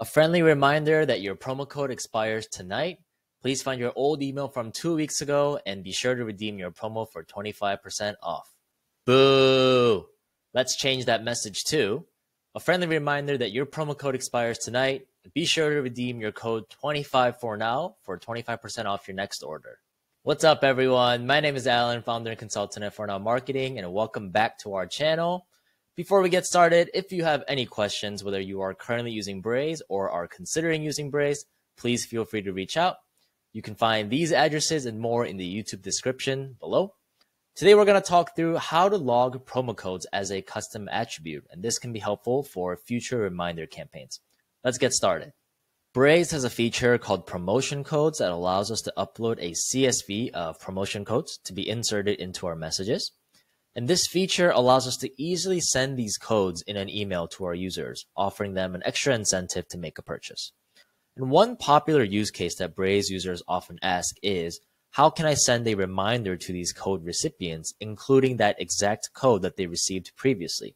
A friendly reminder that your promo code expires tonight. Please find your old email from two weeks ago and be sure to redeem your promo for 25% off. Boo! Let's change that message too. A friendly reminder that your promo code expires tonight. Be sure to redeem your code 25 for now for 25% off your next order. What's up, everyone? My name is Allan, founder and consultant at For Now Marketing, and welcome back to our channel. Before we get started, if you have any questions, whether you are currently using Braze or are considering using Braze, please feel free to reach out. You can find these addresses and more in the YouTube description below. Today, we're going to talk through how to log promo codes as a custom attribute, and this can be helpful for future reminder campaigns. Let's get started. Braze has a feature called promotion codes that allows us to upload a CSV of promotion codes to be inserted into our messages. And this feature allows us to easily send these codes in an email to our users, offering them an extra incentive to make a purchase. And one popular use case that Braze users often ask is, how can I send a reminder to these code recipients, including that exact code that they received previously?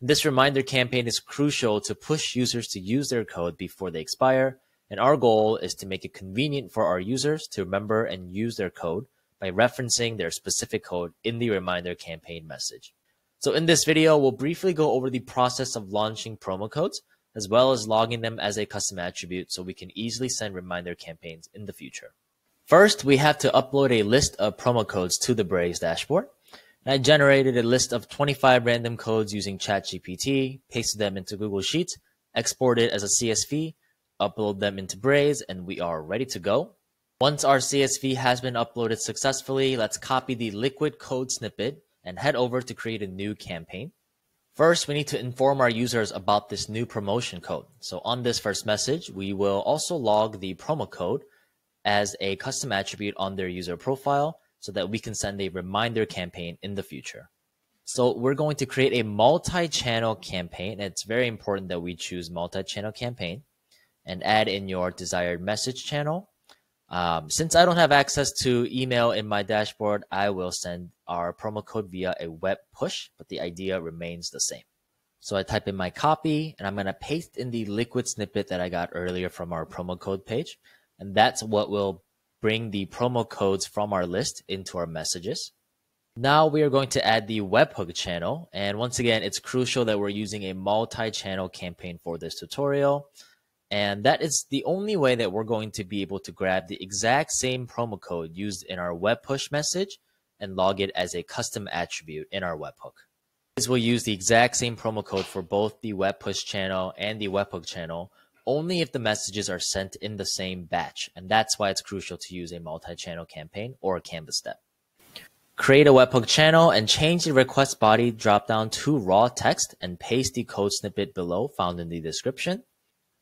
This reminder campaign is crucial to push users to use their code before they expire. And our goal is to make it convenient for our users to remember and use their code by referencing their specific code in the reminder campaign message. So in this video, we'll briefly go over the process of launching promo codes, as well as logging them as a custom attribute so we can easily send reminder campaigns in the future. First, we have to upload a list of promo codes to the Braze dashboard. I generated a list of 25 random codes using ChatGPT, pasted them into Google Sheets, exported it as a CSV, upload them into Braze, and we are ready to go. Once our CSV has been uploaded successfully, let's copy the liquid code snippet and head over to create a new campaign. First, we need to inform our users about this new promotion code. So on this first message, we will also log the promo code as a custom attribute on their user profile so that we can send a reminder campaign in the future. So we're going to create a multi-channel campaign. It's very important that we choose multi-channel campaign and add in your desired message channel um, since I don't have access to email in my dashboard, I will send our promo code via a web push, but the idea remains the same. So I type in my copy and I'm going to paste in the liquid snippet that I got earlier from our promo code page. And that's what will bring the promo codes from our list into our messages. Now we are going to add the webhook channel. And once again, it's crucial that we're using a multi-channel campaign for this tutorial. And that is the only way that we're going to be able to grab the exact same promo code used in our web push message and log it as a custom attribute in our webhook. This will use the exact same promo code for both the web push channel and the webhook channel only if the messages are sent in the same batch. And that's why it's crucial to use a multi-channel campaign or a Canvas step. Create a webhook channel and change the request body dropdown to raw text and paste the code snippet below found in the description.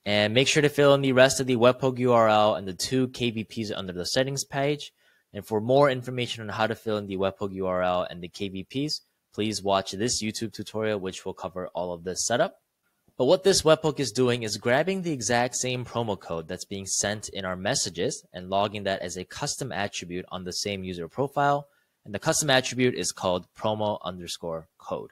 And make sure to fill in the rest of the webhook URL and the two KVPs under the settings page. And for more information on how to fill in the webhook URL and the KVPs, please watch this YouTube tutorial, which will cover all of this setup. But what this webhook is doing is grabbing the exact same promo code that's being sent in our messages and logging that as a custom attribute on the same user profile. And the custom attribute is called promo underscore code.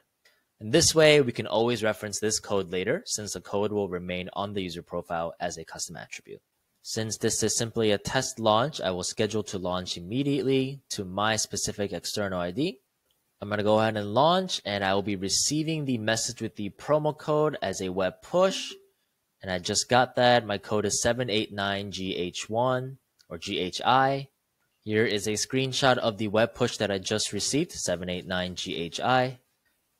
And this way, we can always reference this code later since the code will remain on the user profile as a custom attribute. Since this is simply a test launch, I will schedule to launch immediately to my specific external ID. I'm going to go ahead and launch and I will be receiving the message with the promo code as a web push. And I just got that. My code is 789GH1 or GHI. Here is a screenshot of the web push that I just received, 789GHI.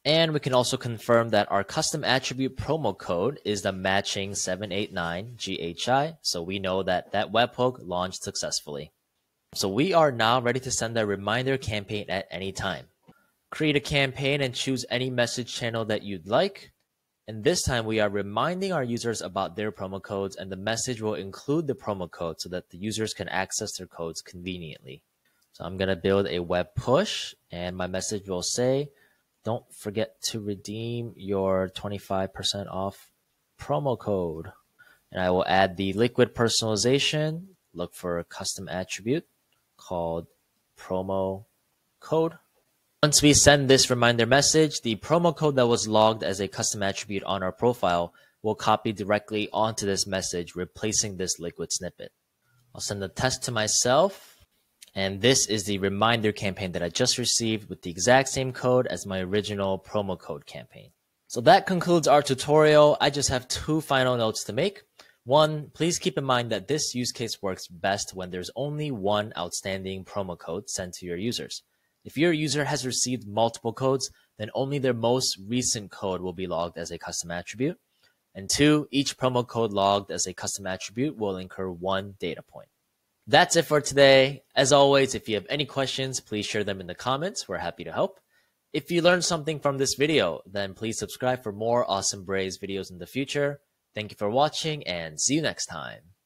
And we can also confirm that our custom attribute promo code is the matching 789GHI. So we know that that webhook launched successfully. So we are now ready to send a reminder campaign at any time. Create a campaign and choose any message channel that you'd like. And this time we are reminding our users about their promo codes and the message will include the promo code so that the users can access their codes conveniently. So I'm going to build a web push and my message will say, don't forget to redeem your 25% off promo code. And I will add the liquid personalization. Look for a custom attribute called promo code. Once we send this reminder message, the promo code that was logged as a custom attribute on our profile will copy directly onto this message, replacing this liquid snippet. I'll send the test to myself. And this is the reminder campaign that I just received with the exact same code as my original promo code campaign. So that concludes our tutorial. I just have two final notes to make. One, please keep in mind that this use case works best when there's only one outstanding promo code sent to your users. If your user has received multiple codes, then only their most recent code will be logged as a custom attribute. And two, each promo code logged as a custom attribute will incur one data point. That's it for today. As always, if you have any questions, please share them in the comments. We're happy to help. If you learned something from this video, then please subscribe for more awesome Braze videos in the future. Thank you for watching and see you next time.